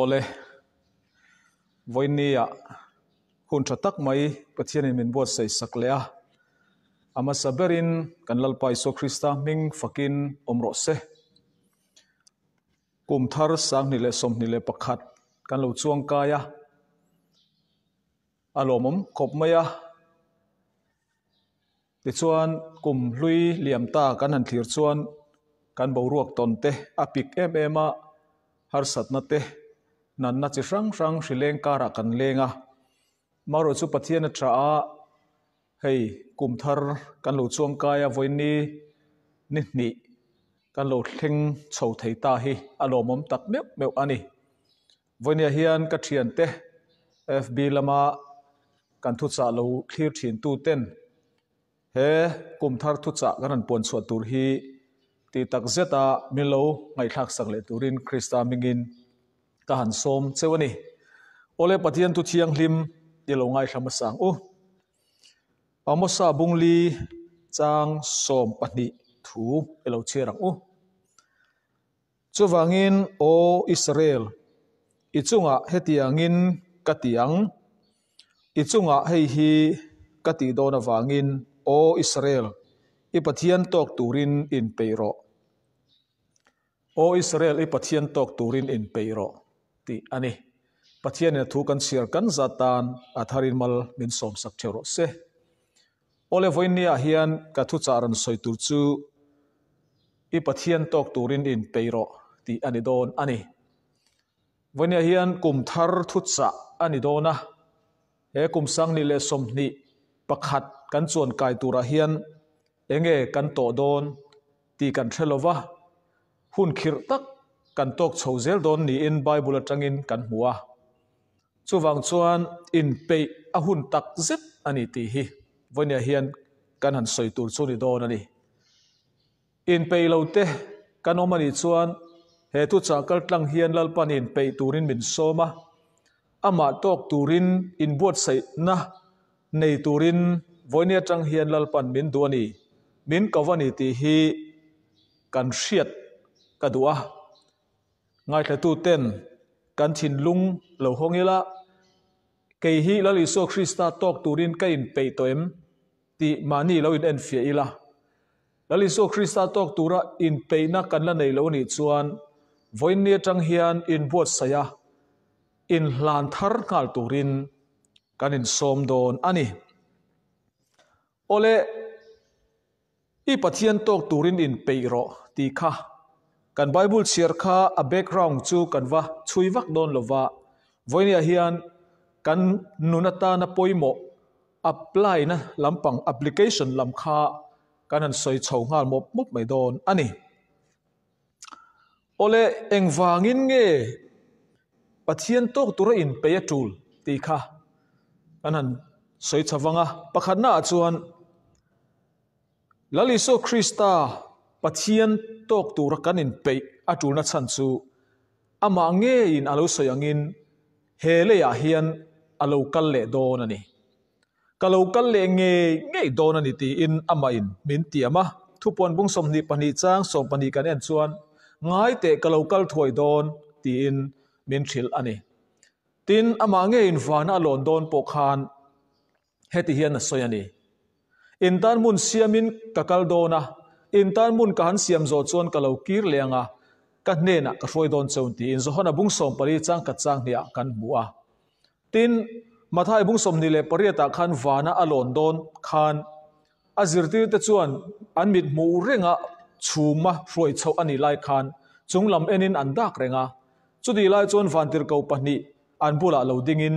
โอเล่วันนี้อะคุณจะตักไหมก็เที่ยนมินบวชใส่สักเลียอามาสับเรินกันลลไปโซคริสตามิงฟักินอมรสเซกุมทาร์สังนิเลสมนิเลปขัดกันลูจวงกายะอารมณ์ขบมยะติดชวนกุมลุยเลียมตากันหันทีร์ชวนกันบ่วรวกตนเตอภิกเอ็มเอมาฮาร์สัตนาเตนันนาจิรังรังสิเลงการกันเลงอ่ะมารู้จุปเทียนจอาเฮ้กุมทารกันหลุด่วงกายวันนี้นิ่นี่กันหลุดเพ่งโฉวไทยตาฮีอารมณ์ตัดเมียวเมียวอันนี้วันนี้เฮียนกัทเทียนเตะเอฟบีละมากันทุจาลูคลีร์ทีนตูเต้นเฮ่กุมทารทุจริตกันปวนสวดตุรฮีตีตักเจตามิโลไงทักสังเลตุรินคริสตามิงิน ta han som chewani ole pathian tu thiang hlim ti lo ngai hlama sang u amosa bungli chang som pahni thu elo cherang u chuwangin o israel ichunga hetiangin katiang ichunga hei hi kati dona wangin o israel ipathian tok turin in peiro o israel ipathian tok turin in peiro ติอันนี้ปัจจัยเนี่ยกันเสียกันซาตานอัธารินมลมินสมสักเทโรเซโอเลวินเนี่ยเฮียนกัทุจารันสอยตุจูอีปัจจัยตอกตูรินอินเปโรตีอันนี้โดนอันนี้วินนีาเฮียนกุมทาร์ทุจะอันนี้โดนนะเอกุมสังนิเลสมนิประคัดกันส่วนกายตุระเฮียนเองเอกันโตโดนตีกันเทลวะหุ่นขีรตัก kan tok chozel don ni in bible atangin kan hua chuwang chuan in pe a hun tak zet ani ti hi vonia hian kan han soitur chu ni don ani in pe lote kan omani chuan he tu chakal tlang hian lalpan in pe turin min soma ama tok turin in buat sai na nei turin voinia tang hian lalpan min duani min kawani ti hi kan hriat ka duah งายแต่ตูเต้นกันชินลุงเหล่าหงี้ละเกยฮีละลิโซคริสตาตอกตูรินกินเปตัวเอ็มตีมานี่เราอินเอ็นเฟียอีละละลิโซคริสตาตอกตูระอินเปนักกันละในเหล่านี้ชวนวันนี้จังเฮียนอินบวชเสียอินลานทาร์กาลตูรินกันอินสมโดนอันนี้โอเลอีปัจเจียนตอกตูรินอินเปรอตีค่ะ kan bible siar kha a background chu kan wa chui vak don lova voinia hian kan nunata na poimo apply na lampang application lam kha kan an soi chho ngal mop mut mai don ani ole engwangin nge pathian tok tura in pe atul ti kha kan han soi chawanga pakhatna chuan laliso krista pathian tok tur kan in pe atuna chan chu ama nge in alo soyangin hele ya hian alo kal le don ani kalau kal le nge nge don ani ti in ama in min ti ama thu pon bung som ni pani chang som pani kan en chuan ngai te kalau kal thoi don ti in min thil ani tin ama nge in vana lon don po khan heti hian soyani in tan mun siamin kakal dona อินตันมุนกานเสียมโจชวนกลาวกีร์เลียงะกันเนนะกรวยดอนเซนตีอินโซฮอนบุ้งสมปริจังกัดจังเนียกันบัวทินมาท้ายบุ้งสมนี่เลปริยตักขันวานาอโลนดอนขันอาจิรติเตชวนอันมิดมูเริงะชูมะรวยชาวอันนี้ไล่ขันจงลำเอ็นินอันดักเริงะจุดีไล่ชวนฟันติร์กอุปนิอันบุลาเลวดิ้งิน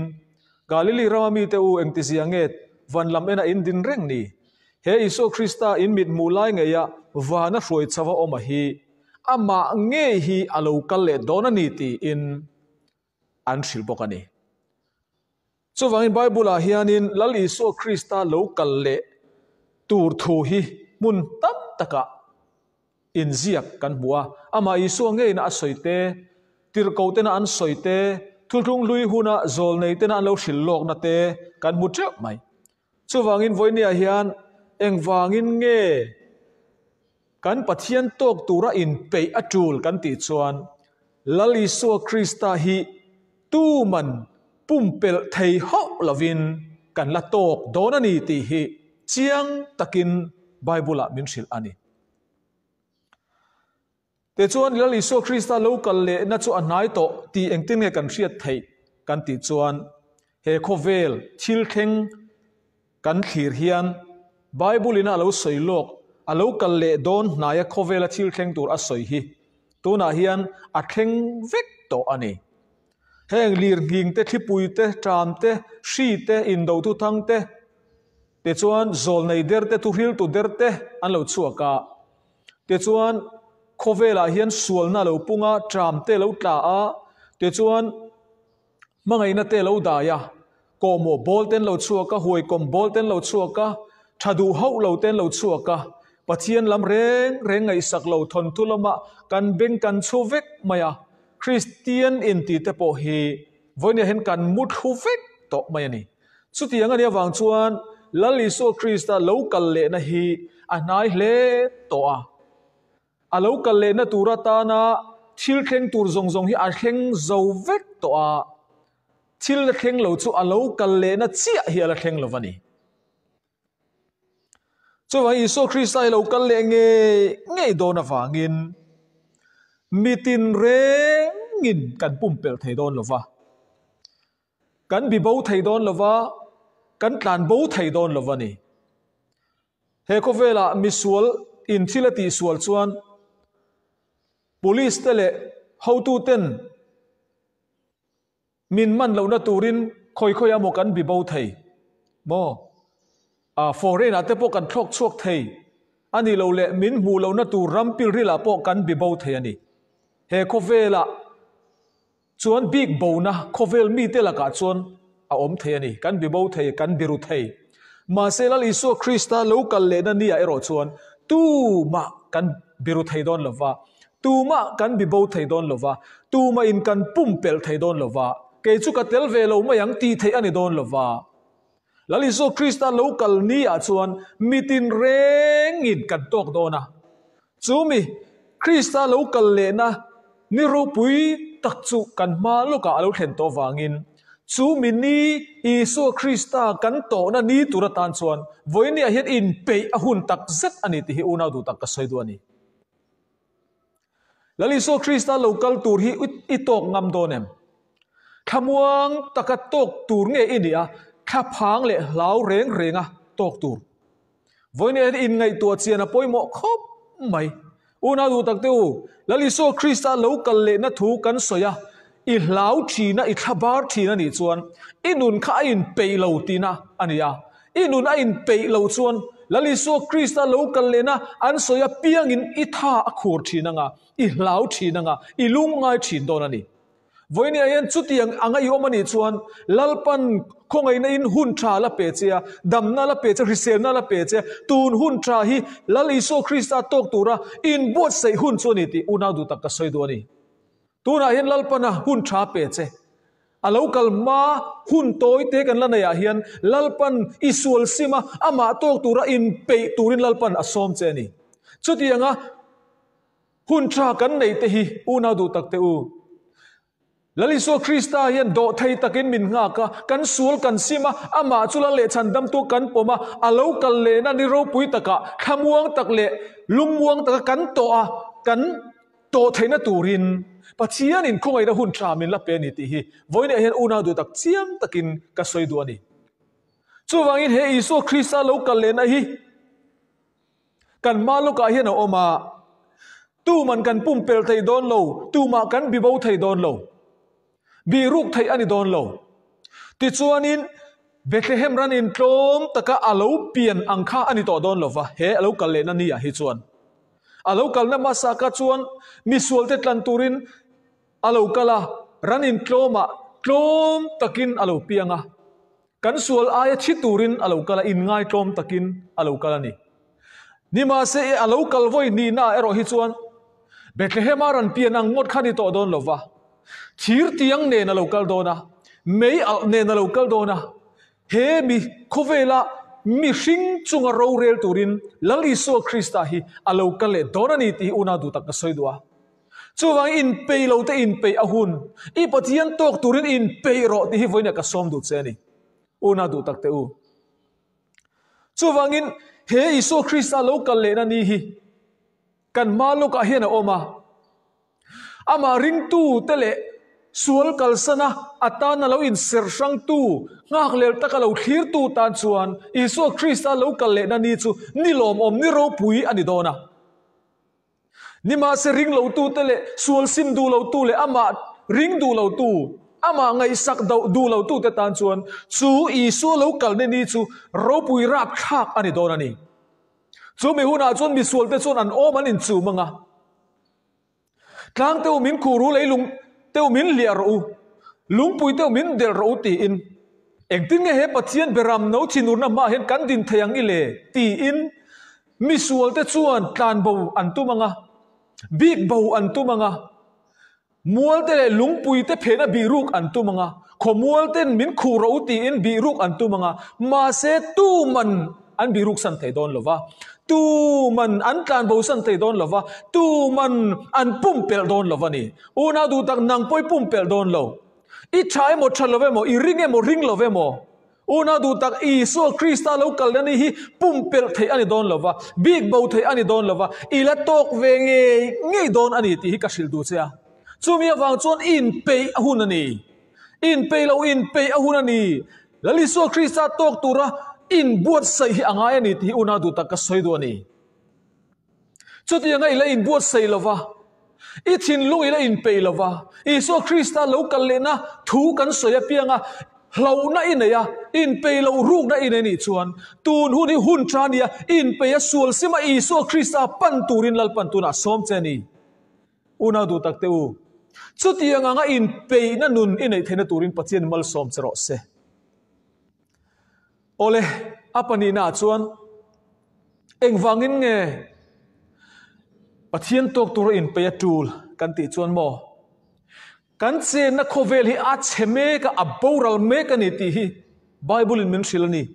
กาลิลีรามามีเตอูเอ็งติซียงเอ็ดวันลำเอ็นอินดินเริงนี่เฮอิโซคริสต้าอินมิดมูไล่เงียะ vana hroi chawa oma hi ama nge hi alo kal le dona ni ti in an hril bawk ani chuwangin bible a hianin lal isu krista lo kal le tur thu hi mun tam taka in ziak kan bua ama isu nge in a soite tir ko te na an soite thul thung lui huna zol nei te na an lo hril lok na te kan mu chep mai chuwangin voinia hian engwangin nge กันปัทยันตกตัวระอินเปย์อจูลกันติดชวนลลิสัวคริสตาฮีตูมันปุ่มเปิลไทยฮอกลาวินกันละตกโดนนี่ตีฮีเจียงตะกินไบบุลามินชิลอันนี้แต่ชวนลลิสัวคริสตาโลกัลเล่นัชวนนายโตตีเองติเนกันเสียไทยกันติดชวนเฮโคเวลชิลเทงกันขีดเฮียนไบบุลินาเราสวยโลก a lo kal le don na ya khovela thil thleng tur a soi hi tuna hian a thleng vek to ani heng lir ging te thlipui te tram te shi te in do tu thang te te chuan zol nei der te tu hil tu der te an lo chuaka te chuan khovela hian sual na lo punga tram te lo tla a te chuan mangaina te lo da ya komo bol ten lo chuaka huai kom bol ten lo chuaka thadu ho lo ten lo chuaka ปะเทียนลำเร่งเร่งไอสักเหล่าทนทุลมาการเบ่งการชูเวกมายาคริสเตียนอินตีเตโอฮีวันนี้เห็นการมุดชูเวกต่อมาอย่างนี้สุดที่ยังอันดี๋ยวังชวนลัลลิสโอคริสต์เรากันเลนะฮีอันไหนเล่ต่ออาเลวกัลเลนะตูรัตานาทิลเข่งตูรจงจงฮีอันเข่งชูเวกต่ออาทิลเข่งเราชูอันเลวกัลเลนะเจียฮีอันเข่งเราวันนี้ช่วยอิสุคริสต์เราเกลเลงเงยเงยโดนฟังินมีตินเรงงินกันปุ่มเปิลไทยโดนหรอวะกันบีบเอาไทยโดนหรอวะกันตานบูไทยโดนหรอวะนี่เฮกคเวลามิสวลอินทิลติสวลชวน p ุลิสเตเลฮาตูเต็นมินมันเราหน้าตูรินคอยคอยอามกันบีบเอาไทยม่ฟอร์เรนอาเตปกันทอกชกเทย อันนี้เราเลมินหูเราหน้าตูรัมปิริลาปกันบิบเอาไทยนี่เฮคอเวลชวนบิ๊กบูนะคอเวลมีเทลกาชวนอาอมไทยนี่กันบิบเอาไทยกันบิรุไทย มาเซลลิสุคริสตาเลกันเลนันนี่ไอรอชวนตูมากันบิรุไทยดอนลวะตูมากันบิบเอาไทยดอนลวะตูมาอินกันปุ่มเปิลไทยดอนลวะเกจุกัตเตลเวลเอาไม่ยังตีไทยอันนี้ดอนลวะแล้วลิโซคริสต์ลูกัลนี้อาชวนมีตินเรงอินกันตกโดนะจูมีคริสต์ลูกัลเลนะนิรูปุยตักจุกันมาลูกอาลูเห็นตัววางินจูมินีอีโซคริสต์กันโตนะนี่ตุระตันชวนวันนี้เห็นอินเปย์อหุ่นตักเซตอันนี้ที่อุณาดูตักกษัยดวนี้แล้วลิโซคริสต์ลูกัลตูรฮิอิตกงามโดนเอ็มทำวางตักตกตูรเงี้ยอินเดียข้าพังเลยเหลาเร่งเร่งอะตกตูวันนี้อินไงตัวเชียนะปอยหมอกครบไหมอุณาดูตักเตียวแล้วลิโซคริสต์เลวกันเลยนะถูกกันสยะอีเหลาทีนะอีทบบาร์ทีนะนี่ชวนอินุนข้าอินเปย์เหลาทีนะอันนี้อ่ะอินุนอินเปย์เหลาชวน แล้วลิโซคริสต์เลวกันเลยนะอันสยะเปียงอินอีท่าอคูรทีนังอะอีเหลาทีนังอะอีลุงไงทีโดนนี่ voini a yan chutiang anga yom ani chuan lalpan khongai na in hun tha la pe che damna la pe che risel na la pe che tun hun tha hi lali so krista tok tura in bot sei hun chu ni ti una du tak ka soi do ni tuna hian lalpana hun tha pe che a local ma hun toy te kan lana ya hian lalpan isual sima ama tok tura in pe turin lalpan asom che ni chutianga hun tha kan nei te hi una du tak te u ล้วลิโซคริสตาเยนโดไทยตะกินมินงากะกันสวลกันซีมาอามาจุลเลชันดำตัวกันปมาอาลวกันเลนันนิโรปุยตะกะขมวงตะเลลุงมวงตะกันโตอากันโตไทยนตูรินปัจเจียนินคงไอระหุ่นทรามินละเป็นนิติฮีวันนี้เห็นอุณาดูตะเจียงตะกินกัสวยดวนีจู่วังอินเฮอิโซคริสตาเลวกันเลนะฮีกันมาลูกอาเฮนออมาตู้มันกันปุ่มเปลไทยโดนโลตู้มากันบิบเอาไทยโดนโลบีรุกไทยอันนี้โดนโลติดช่วนนี้เบเลเฮมรันอินโตมตะกะอาลูเปลี่ยนอังคาอันนี้ต่อโดนโลวะเฮอาลูกัลเลนันนี่อะฮิชวนอาลูกัลเนมาสักชวนมิสวลเตตันตูรินอาลูกัลละรันอินโตมะโตมตะกินอาลูเปียงอะกันสวลอายชิตูรินอาลูกัลละอินง่ายโตมตะกินอาลูกัลละนี่นี่มาเสียอาลูกัลวอยนี่น่าเอโรฮิชวนเบเลเฮมารันเปลี่ยนอังงดขันนี่ต่อโดนโลวะ thir tiang ne na local dona mei al ne na local dona he mi khovela mi hring chunga ro rel turin lali so krista hi a local le dona ni ti una du tak soi dua chuwang in pe lo te in pe a hun i patian tok turin in pe ro ti hi voina ka som du cheni una du tak te u chuwangin he iso krista local le na ni hi kan ma lo ka hian a oma ama ring tu tele sual kalsana atana lo in serang tu ngak lel taka lo thir tu tan chuan isu krista lo kal le na ni chu nilom om ni ro pui ani dona nima se ring lo tu tele sual sim du lo tu le ama ring du lo tu ama ngai sak do du lo tu te tan chuan chu isu lo kal ne ni chu ro pui rap thak ani dona ni chu mi huna chun mi sual te chun an om an in chu manga กลางเต้มินคูรู้เลยลุงเต้มินเลียรู้ลุงปุยเต้มินเดลรู้ตีอินเอ็งติ้งเงี้ยปัจเจียนเปรามโนชินุนมาเห็นกันดินทยังอิเลตีอินมิสวลเตชวนตานเบาอันตุมังะบิกเบาอันตุมังะมัวเตลุงปุยเตเพนะบีรุกอันตุมังะขมัวเตนมินคูรู้ตีอินบีรุกอันตุมังะมาเสตูมันอันบีรุกสันเทดอนลวะตูมันอันตารบูสันเตยโดนหรอวะตูมันอันปุ่มเปลโดนหรอวะนี่อูน่าดูตักนังป่วยปุ่มเปลโดนเราอีชายหมดชั่วเวโมอีริงเอโมริงเราเวโมอูน่าดูตักอีโซคริสตาลูกัลเนี่ฮีปุ่มเปลเทอันนี้โดนหรอวะบิ๊กบูเทอันนี้โดนหรอวะอีละตกเวงเงี้โดนอันนี้ที่ฮิกัสิลดูเสียจูมีวังจวนอินเปหุนนี่อินเปย์เรอินเปยหุนนี่แล้วลิโซคริสตาตกตัวระ in buat sai hi angai ani ti una du tak ka soi du ani chuti angai la in buat sai lova i thin lu ila in pe lova i so krista local le na thu kan soya pianga hlo na in ya in pe lo ruk na in ni chuan tun hun hi hun tran ya in pe ya sul sima i so krista pan turin lal pan tuna som chani una du tak te u chuti anga in pe na nun in ei thena turin pachian mal som chero se โอเลอปนีนาชวนเองฟังอินไงปะเทียนตกตัวอินไปดูลกันติชวนโมกันเซนักโคเวลฮิอาเชเมกับบูรัลเมกันนี่ที่ไบเบิลมินชิลนี่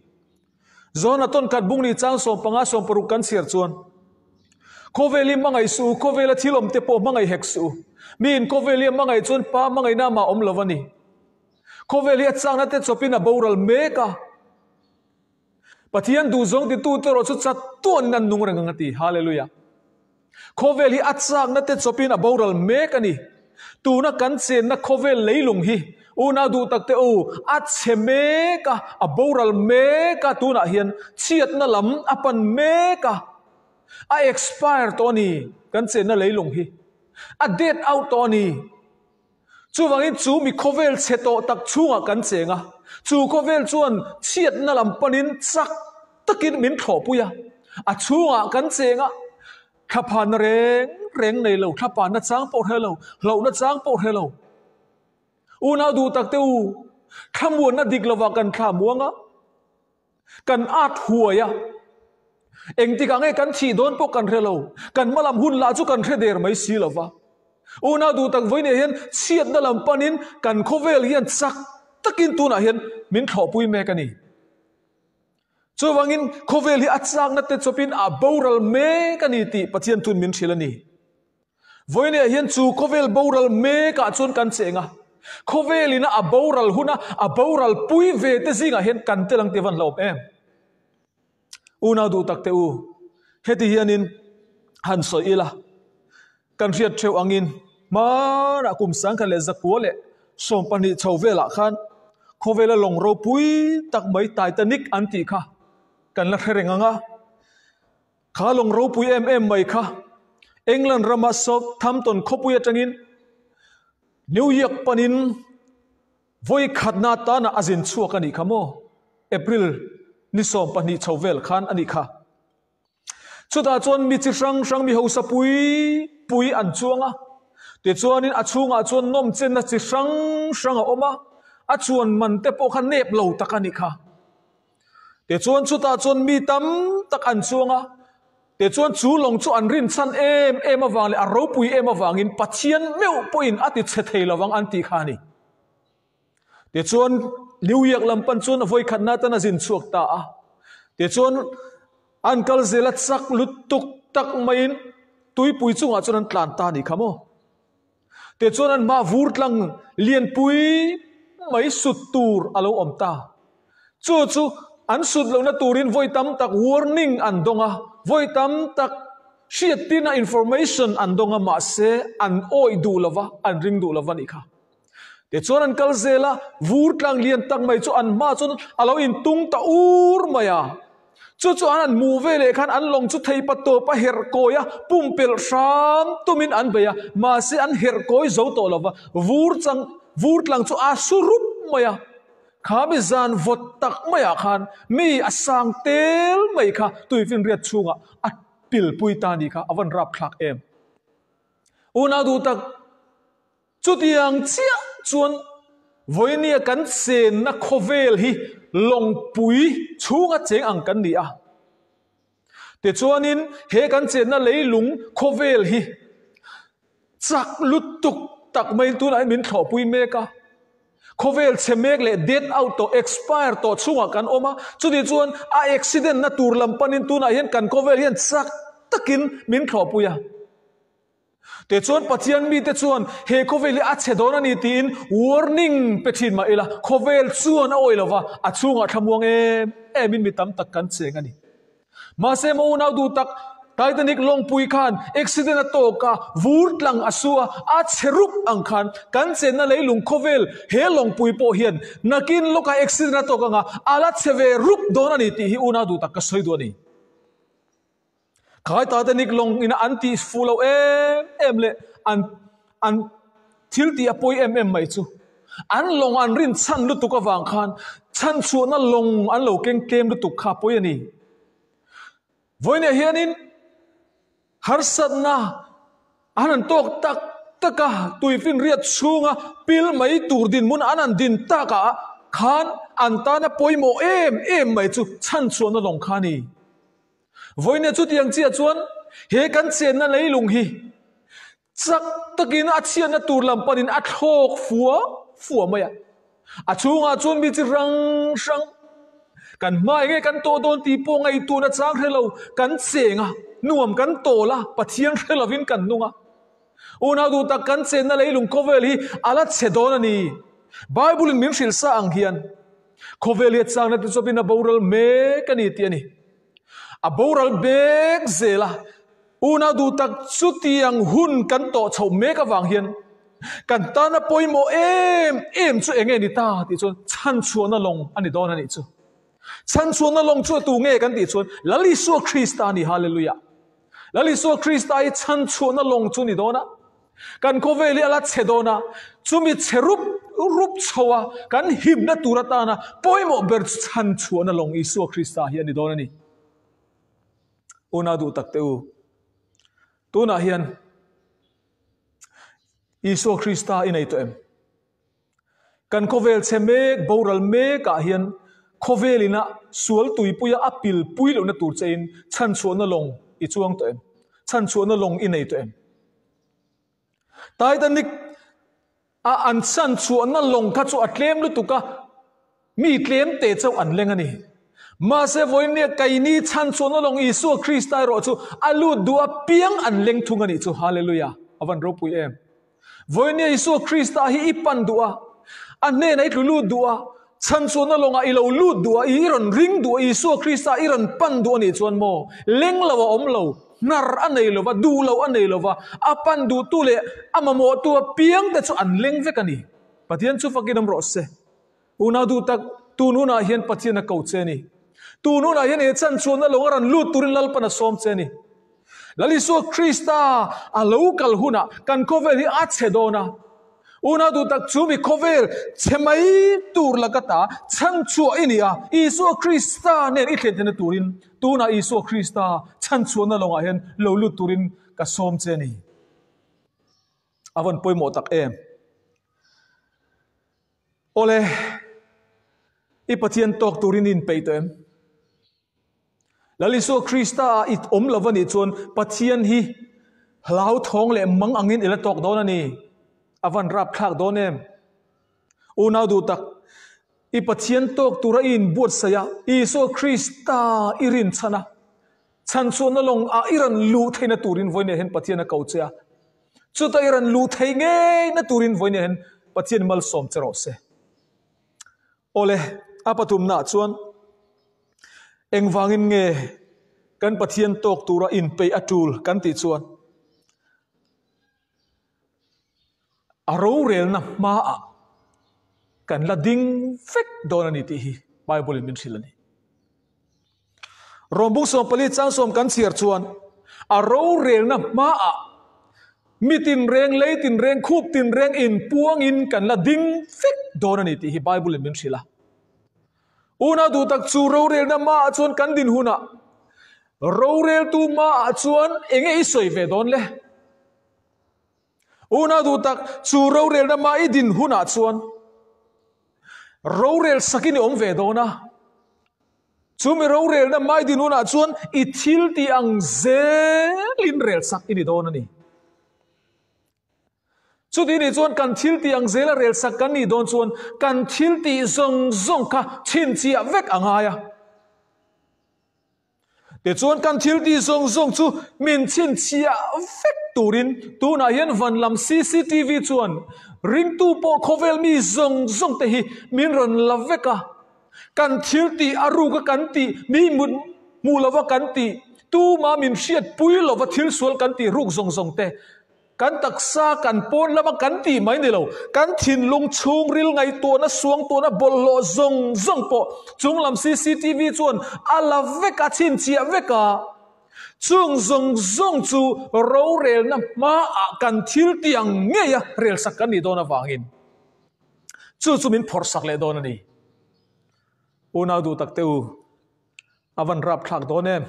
จอนาต้นกัดบุ้งนี่จ้างสมปังส่งมปรุกันเสียชวนโคเวลิมังไอสูโคเวลที่ลมเตโปมังไอเฮกสูมีนโคเวลิมังไอชวนป้ามังไอนามาอมลวันีโคเวลิอาจ้างนัตเตจปินอับบูรัลเมกับ pathian du zong ti tu te ro chu chat ton nan nung rang ngati hallelujah khovel hi atsak na te chopin aboral mek ani tu na kan chen na khovel leilung hi una du tak te u a che me ka aboral me ka tu na hian chiat na lam apan me ka a expire to ni kan chen na leilung hi a dead out to ni จู่วันนี้จู่มีโควิดเชตโตตักช่วงกันเจงอ่ะจู่โควิดจวนเชียดนั่นลำปนินสักตะกินมินขอปุยอ่ะอ่ะช่วงกันเจงอ่ะข้าพานเร่งเร่งในเราข้าพานนัดจ้างปวดให้เราเรานัดจ้างปวดให้เราอู้น่าดูตักเตูข้ามวนนัดดิกราวักันข้ามัวงอ่ะกันอาดหัวยะเอ็งติกางเอ็งกันฉีดโดนพวกกันเร่เรากันมาลำหุ่นลาจุกันเร่เดียร์ไม่สีละวะ una du tak voine hian chiat dalam panin kan khovel hian chak takin tuna hian min thaw pui me ka ni chuwangin khovel hi achak na te chopin a boral me ka ni ti pathian thun min thil ani voine hian chu khovel boral me ka chun kan chenga khovelina a boral huna a boral pui ve te zinga hian kan telang te van lop em una du tak te u heti hianin han soila kan riat theu angin มาระกุมสังขัเลจักัวเลสมปนิชาวเวลาขันขคเวลลงรรปุยตักไม่ตายตนิกอันติค่ะกันละเรงงะขาลงรรปุยเอ็มเอ็มม่ค่ะเอ็งลันรามาสอบทำตนขบุยจังินนิวยอร์กปนินวยขัดนาตานาอาจินชัวกันอีกค่ะโมเอพริลนิสอมปนิชาวเวลขันอันอีค่ะชุดอาจวนมีจิตรังรังมีหัวสปุยปุยอันจวงะติชวนนี่อาชูงอาชวนน้มเจนนะจิสังสังออกมาอาชวนมันเตปอคันเนบเหลาตะกันอีกค่ะติชวนชุดอาชวนมีตั้มตะกันชวงอ่ะติชวนชูลงชวนรินสันเอ็มเอ็มาวางเลยอารมณ์ปุยเอ็มาวางอินปัจเจียนเมื่อปุยอินอติเชเทลวังอันตีขานี่ติชวนลิวยักลำปันชวนวัยขันนาตนนจินชวกตาติชวนอันกัลเซลัดสักลุตุกตักไม่นตุยปุยชวงอาชวนนั้นตานตานี่ค่ะมแต่ชวนนั้นมาวูดลังเลียนปุ๋ยไม่สุดตูรอารมณ์อมตาจู่จู่อันสุดเรานะตูรินไว้ตั้มตัก warning อันดงอ่ะไว้ตั้มตักเสียตีนะ information อันดงอ่ะมาเซอันโอ้ยดูละวะอันริงดูละวันอีกค่ะแต่ชวนนั้นกัลเซล่าวูดลังเลียนตักไม่ชวนอันมาชวนเราอินตุงตาอูร์มาอ่ะจู่จู่อันนั้นมูเวลเลยขันอันลงจุดที่ประตูปะเฮร์โกย์ปุ่มเปิลชามตุ้มินอันเบียมาสิอันเฮร์โกย์โจโตลวะวูร์จังวูร์ลังจู่อาสุรุปเมียข้าไม่จานวดตักเมียขันมีอาสังเทลเมียค่ะตุยฟินเรียชุงะอัดปิลปุยตานีค่ะอวันรับคลักเอ็มอุณาดูตักจุดยังเชี่ยจวนวันนี้กันเซนนักโควิดฮีลงปุ๋ยช่วงาเจงอังกันดีอ่ะแต่ช่วงนี้เฮกันเซนนักเลยลงโควิดฮีจักลุดตุกตักไม่ตัวไหนมินถอปุ๋ยเมกะโควิดเซมเมกเลยเดดเอาต์ต่อเอ็กซ์พายร์ต่อช่วงกันโอมาชุดช่วงอ่ะอุบัติเหตุนักตัวลำพันนินตัวไหนกันโควิดเฮียนจักตักินมินถอปุ๋ยอ่ะ te chuan pathian mi te chuan he khoveli a chhedawn ani tin warning pe thin ma ila khovel chuan a oilowa a chunga thamuang em em in mi tam tak kan cheng ani ma se mo nau du tak Titanic long pui khan accident ato ka vurt lang asua a cherup ang khan kan chen na lei lung khovel he long pui po hian nakin loka accident ato ka nga ala cheve rup don ani ti hi una du tak ka soi do ni ขายตาตนิกลงอินอันตีฟูเราเอ็มเอ็มเลยอันอันทิลตีอปอยเอ็มเอ็มไม่จูอันลงอันรินชันลุตุกวางคันชันชวนนั่นลงอันโลกเก่งเกมลุตุกขาปอยนี่วัเนียเฮียนินฮาร์สันนะอันนั้นตกตักตะกะตุยฟินเรียดชูงะปิลไม่ตูดินมุนอันนั้นดินตะกะคันอันตานะปอยโมเอ็มเอ็มไม่จูชันชวนนั่นลงคานี่วันนี้ชุดยังเชียชวนเฮกันเชียนนั่นเลยลงฮีจากตะก้นอาเชียนนั่นตูดลำปันินอัดหกฟัวฟัวไม่อะอาชูงอาชวนมีจิรังสังกันไม่เงกันโตโดนตีปงไอตัวนั่นสังเรลาการเสียงอะนวมกันโตละปะเทียงเรลาวินกันนุงอะอุนาดูตะกันเชียนนั่นเลยลงโคเวลีอาลัดเสดอนันนี่ไบาบุลินมิมชิลสังเฮียนโคเวลีสังนั่นที่ชอบินาบูรัลเมกันนี่ที่นี่อบรลเบกเซลอุณาดูตักสุดที่ยังหุ่นกันโตชาวเมกวังเฮียนกันตานะปอยโมเอ็มเอ็มชุเองเงินตาีิชนชันชวนนลงอันนี้ตอนนั้นอีชุชันชวนนลงชุตูเงกันีิชนลลิสุคริสตานีฮาเลลูยาลลิสุคริสตานีชันชวนนลงชุนี่ตอนะกันโควเวลีอะไรเชดอนนะชุมีเชรุปรูปชัวกันหิมนตูรตานะปอยโมเบิร์ชันชวนนลงอิสุคริสตาเฮอันีโดนอนนี้ una du tak te u tuna hian iso krista in ei to em kan khovel che mek boral me ka hian khovelina sual tui puya apil puilo na tur chein chan chuan na long i chuang to em chan chuan na long in ei to em titanic a an chan chuan na long kha chu a tlem lu tuka mi tlem te chau an leng ani มาเสวอยเนี่ยไกนี้ชันชวนลงอิสุคริสต์ได้รอชูอาลูดัวเพียงอันเล็งทุงันอิสูฮาเลลูยาอวันรบุยเอ็มวยนเนี่ยอิสุคริสต์ไฮีอิปันดัวอันเนี่ยในลูลูดัวชันชวนลงอิลลูดัวอีรอนริงดัวอิสุคริสต์ไอีรอนปันดัวนี่ชวนโมเล็งละวอมเลวนาร์อันไหนเลวะดูเลวอันไหนเลวะอปันดูตุเลอามาโมตัวเพียงแต่ชันเล็งเวกันนี่ปะเทียชูฟักินมรสเซอุนาดูตักตูนุนาเฮียนปะเทียนักเอาเซนี tu nu na yan e chan chuan na longaran lut turin lal pana som cheni lali so krista a local huna kan cover hi a chedona una du tak chu mi cover chemai tur lakata chan chu inia isu krista ne i thlen thena turin tu na isu krista chan chuan na longa hen lo lut turin ka som cheni avon poimo tak em ole i pathian tok turin in peitoem แล้วลิโซคริสต์อิดอมลวันิชวนปัจเจียนฮีลาวทองเล่มังอังนินอิเลตกโดนนี่อวันรับคลากโดนเอมอูนาดูตักอีปัจเจียนตกตุระอินบวชเสียอิโซคริสต์อิรินชนะฉันชวนนลงอาอิรันลูเทนตูรินไว้เนี่ยเห็นปัจเจียนเก่าเสียสุดอิรันลูเทงเงนตูรินไว้เนี่ยเห็นปัจเจียนมัลสมเจรอเสโอเลอาปตุมนาชวนเองฟังองนเงกันปฏิญียนตกตัวอินไปอัดูลกันติดชวนอารมณ์เรียนนะมาอ่ะกันละดิ้งฟิกโดนนี่ที่ไบเบิลมินชิลนี่รวมบุสอมผลิตสังสมกันเสียชวนอารมณ์เรียนนะมาอ่ะมีตินเรียงเลยตินเรียงคูบตินเรียงอินปวงอินกันละดิ้งฟิกโดนนี่ที่ไบเบิลมินชิลา una du tak chu ro rel na ma chuan kan din huna ro rel tu ma chuan enge i soi ve don le una du tak chu ro rel na ma i din huna chuan ro rel sakini om ve dona chumi ro rel na mai din huna chuan i thil ti ang zelin rel sak ini don ani สุดนี้จวนกันทิลตีอังเซลเรลสักกันนี่โดนจวนกันทิลตีซงซงค่ะชินเจียเวกอังไงอะแต่จวนกันทิลตีซงซงชูมินชินเจียเวกตูรินตูนายนวันลำซีซีทีวีจวนริงตูโปคเวลมีซงซงเตหีมินรอนลาเวกะกันทิลตีอารูกกันตีมีมุนมูลวกันตีตูมามินเชียดปุยลวทิลสวลกันตีรุกซงซงเตกันตักซากันปนแล้วมากันตีไหมนี่เรากันถิ่นลงชุงริลไงตัวนะสวงตัวนะบอลโลซงซงปอจุงลำซีซีทีวีชวนอาลาเวกาชินเจียเวกาจุงซงซงจูเราเรลนะมาอากันทิลตียงเงียเรลสักกันนี่โดนฟังอินจู่จู่มินพอร์สักเลยโดนนี่อุณาดูตักเตวอวันรับทักโดนเนีย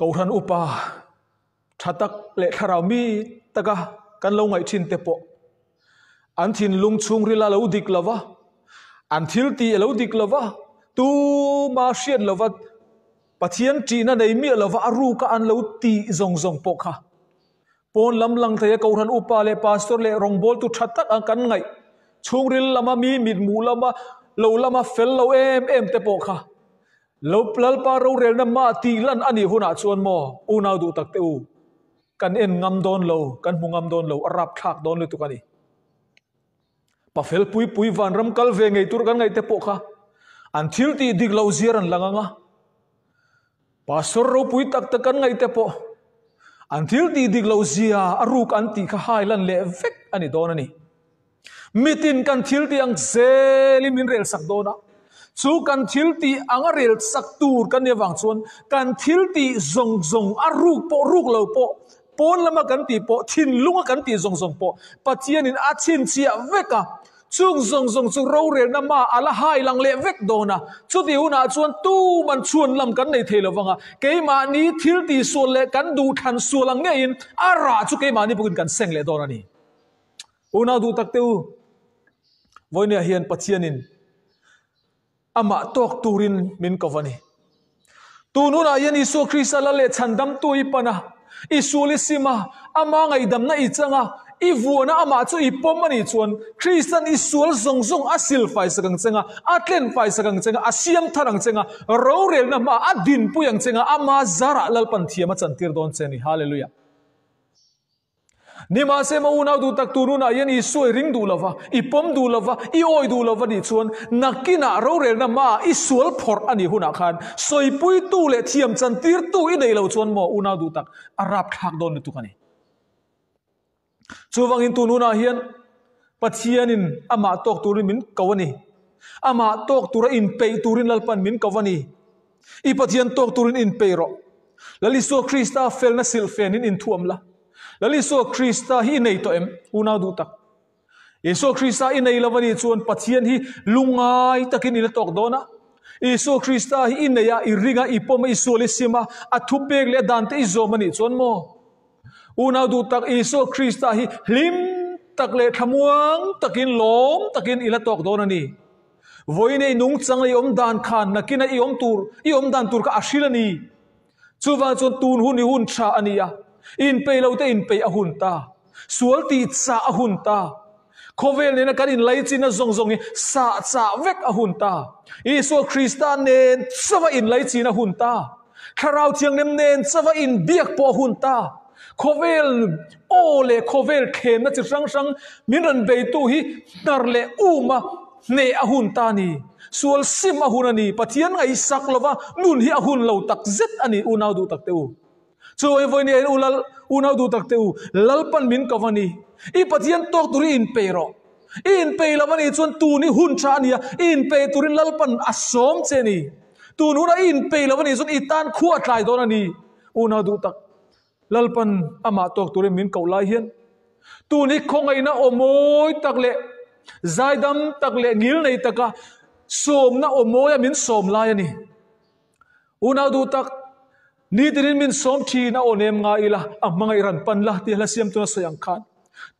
กูรันอุปาชักเละทาราวมีตะกะกันลงไอทินเตปออันทินลุงชุงริลาเลวดิกลาวะอันทิลตีเลวดิกลาวะตูมาเชียนลาวะปัจเจียนจีนันไอมีลาวะอรูกะอันเลวตีจงจงปค่ะปนลำลังเทียกอรันอุปาเลปาสตอร์เลรองบอลตุชัตักอังกันไงชุงริลลามามีมิดมูลามาเลวลามาเฟลเลวเอ็มเอ็มเตปค่ะเลวพลัลปาเราเรนมาตีลันอันนี้หัวหน้าชวนมออุนาดูตักเตอู kan en ngam don lo kan mu ngam don lo arap thak don le tukani pafel pui pui van ram kal ve ngei tur kan ngai te po kha an ti dik lo zier an langanga pastor ro pui tak tak kan ngai te po an thil ti dik lo zia aruk an ti kha hai lan le vek ani don ani mitin kan thil ti ang zeli min rel sak dona chú cần thiếu ti anh rìa sắc tu cần địa vàng chuan cần thiếu ti zong zong a ruk po ruk lâu po pon lama kan ti po thin lunga kan ti zong zong po pachian in a chin chia veka chung zong zong chu ro re na ma ala hai lang le vek do na chu ti una chuan tu man chuan lam kan nei thelo wanga ke ma ni thil ti so le kan du than so lang nge in ara chu ke ma ni bukin kan seng le do na ni una du tak teu voinia hian pachian in ama tok turin min ko vani tu nu na yan isu krista la le chandam tu ipana isuli sima ama ngai damna i changa i vuana ama chu i pom ani chuan christian isul zong zong asil fai sakang chenga atlen fai sakang chenga asiam tharang chenga ro rel na ma adin puyang chenga ama zara lal pan thiama chantir don cheni hallelujah ni ma se ma una du tak tu nu na yan i soi ring du lova i pom du lova i oi du lova ni chuan nakina ro rel na ma i sual phor ani huna khan soi pui tu le thiam chan tir tu i nei lo chuan mo una du tak arab thak don tu kani chuwang in tu nu na hian pathianin ama tok turin min kawani ama tok tura in pei turin lalpan min kawani i pathian tok turin in peiro lali so krista fel na sil fenin in thuam la แล้วลิโซคริสต์ฮีในตัวเอ็มอุนาดูตักเโซคริสต์ในลาวันี้ชวนปัจเจียนฮีลุงไงตะกินอิเตอกโดนะเโซคริสต์ฮีในยาอิริงาอิปอมอิสุลิสิมาอัทุเบกเลดันเตอิโซมันนี่ชวนโมอุนาดูตักเโซคริสต์ฮีลิมตักเลทมวงตะกินลมตะกินอิละตอกโดนะนี่วันนี้นุ่งจังเลยอมดานขานนักกินไออมตูรไออมดานตูรก็อาชีลนี่ชัววันชวนตูนหุ่นหุ่นชาอันนี้อินเปย์ลาวเตอินเปย์อหุนตาสวลตีสาอหุนตาโคเวลเนี่ยนะการอินไลท์ซินะจงจงเนี่ยสาสาเวกอหุนตาอีสุคริสตานเนนสวะอินไลท์ซินะหุนตาคาราวเทียงเนมเนนสวะอินเบียกปอหุนตาโคเวลโอเลโคเวลเข็มนะจิตรังรังมิรันเบตุฮีนาร์เลอูมาเนอหุนตานีสวลซิมอหุนานีปะเจียนไอ้สักลวะนุนฮีอหุนเราตักเจ็ดอันนี้อูนาดูตักเตอสู้เอ็นฟอยนี้อ็นอุลลอุนาดูตักเตอุลลปันมินกวานีอีปัจจัยตอกตุรีอินเปโรอินเปย์ลวันอีส่วนตูนี่หุ่นชาเนียอินเปย์ตุรินลลปันอัศวมเจนีตูนูระอินเปย์ลวันอีส่วนอีตานขวดไหลโดนันนี่อุนาดูตักลลปันอามาตอกตุรินมินกาลายเหียนตูนี่คงไงนะโอมอยตักเล่ใจดำตักเล่เงิลในตักกะสมนะโอมอยมินสมลายนี่อุนาดูตักนี่ตินินมินสมทีนะโอเนมงาอีละอ่ะมังไอรันปันละเตียละเสียมตัวสยังคัน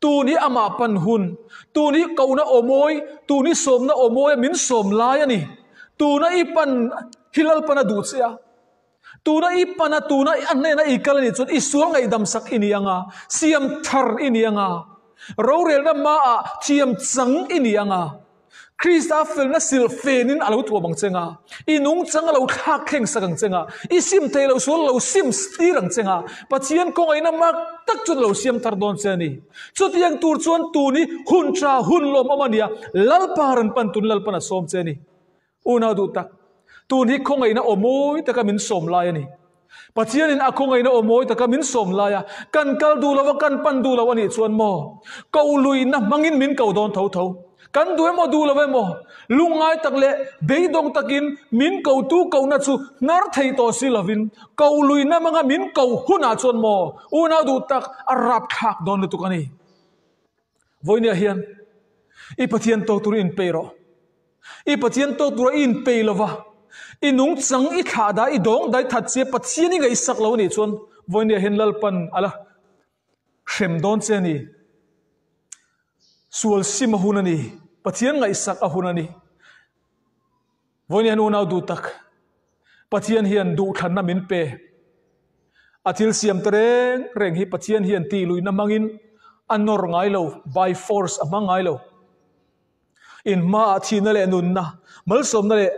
ตูนี้อามาปันหุนตูนี้เกานะโอโมยตูนี้สมนะโอโมยมินสมลายนี่ตูนะอีปันฮิลลปันดูเสียตูนะอีปันตูนะอันเนี้นะอีกลนี่สุดอีสวงไอดัมสักอินียังาเสียมทาร์อินียังาเราเรียนมาเทียมสังอินียังาคริสต์อาฟิลนั้นสิลเฟนินอะไรตัวบางเจงาอีนุ่งจงาเราทักเข่งสักังเจงาอีสิมเทเราสวนเราสิมสตีรังเจงาปัจจัยกองไอ้นั้นมาตักจนเราสิมทารดอนเจนีจุดยังตัวชวนตัวนี้หุ่นชาหุ่นลมอมันยาียลลปารันปันตุนลลปันสอมเจนีอุณาดูตักตัวนี้กองไอ้นั้นโอมวยตะก็มินสอมลายนี่ปัจจัยนั้นอากงไอ้นั้นโอมวยตะก็มินสอมลายกันกัลดูลาวกันปันดูลาวันนี้ชวนมมเกาลุยนันมังอินมินเกาดอนเท่าเท่า kan duem odu lo ve mo lungai tak le beidong takin min ko tu ko na chu nar thei to si lovin ko lui na manga min ko huna chon u una du tak arap khak don lu tukani voinia hian i pathian to tur in peiro i pathian to tur in peilova inung chang i kha da i dong dai that che pathian i ngai sak lo ni chon voinia hin lal pan ala shem don che ni suol sim hunani pathian ngai sak a hun ani voin hian unau du tak pathian hian du thlan na min pe athil siam tereng reng hi pathian hian ti lui na mangin anor ngai lo by force ama ngai lo in ma thina le nun na mal som na le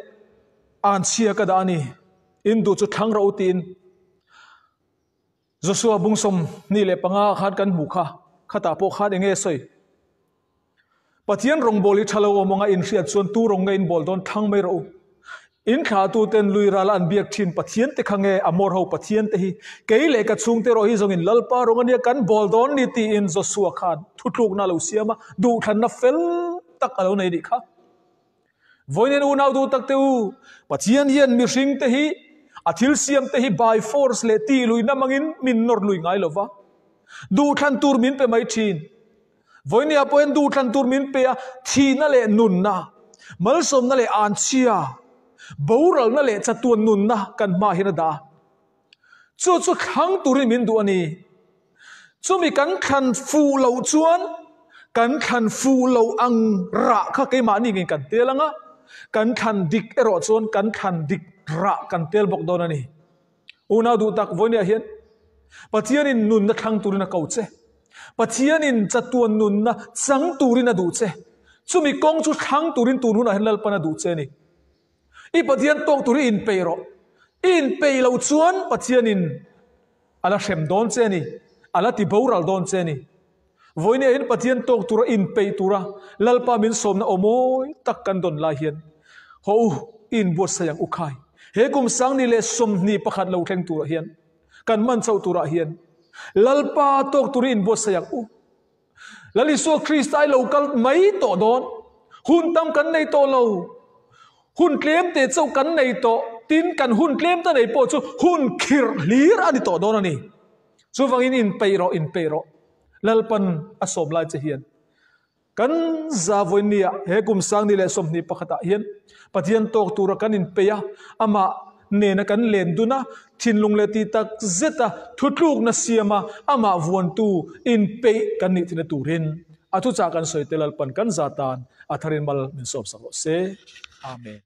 an sia ka da ani in du chu thang ro tin Joshua bungsom ni le panga khat kan mu kha khata po khat enge soi ปัจจัยรงบอลิชาลาวมองอินเสียดส่วนตัวรงเงินบอลโดนทั้งไม่รู้อินขาตัวเต็นลุยราลันเบียกชินปฏิยันเตขังเงออมรหูปัจจัยเตหีเกยเลกกัดซุงเตรอฮีจงินลลปารงเงียกันบอลโดนนิตีอินจะสัวขาดทุกน่าลุเสียมาดูทันนัฟเฟลตักอะไรในดิค่ะวันนี้เราหน้าดูตักเตวปัจจันยันมิชิงเตหีอธิลเซียมเตหีบายฟอร์สเลตีลุยน้ำมังอินมินนอร์ลุยไงล่ะวะดูทันตูร์มินเปไม่ชินวันนี้พอเห็นดูทันตูมินเปียทีนั่นเลยนุ่นนะมันสมนั่นเลยอันเชียบูรัลนั่นเลยจะตัวนุ่นนะกันมาเห็นได้ชั่วชั่วขังตูมินตัวนี้ชั่วมีกันขันฟูเหล่าชวนกันขันฟูเหล่าอังรัะข้าเกี่ยมานี่เงกันเตแล้วงะกันขันดิกเอรอชวนกันขันดิกรักกันเตลบอกโดนนี้อุณาดูตักวันนี้เห็นปัจจัยนี้นุนนะขังตูนักเอาเช่ pathianin chatuan nun na chang turin a du che chumi kong chu thang turin tun hun a helal pan a du che ni i pathian tong turi in pe ro in pe lo chuan pathianin ala shem don che ni ala ti boral don che ni voine hin pathian tong tura in pe tura lalpa min somna omoi tak kan don la hian ho in bot sayang ukhai he kum sang ni le som ni pakhat lo thleng tura hian kan man chau tura hian ลลปาตกตุรินบสยกอุลลิสวคริสต์ไอเลากัลไม่ตโดนหุ่นตำกันในโตเลาหุ่นเคลมเตะเจ้ากันในโตตินกันหุ่นเคลมตัในโปชูหุ่นขีรลีรอันโตโดนนี่สุฟังอินอินไปรออินเปรอลลปันอสมลายเจียนกันซาวินียเฮกุมสังนี่แหละสมนิปะขตะเฮียนปฏิยันตกตุรกันอินเปียอมาเนนกันเลนดูนะทินลงเลตีตักเซตะทุตลูกนะเสียมาอมาวนตู อินเปกันนิทินตูรินอาทุจักันสวยเตลลปันกันซัตานอัทรินบาลมิสอบสังโลเซอาเมน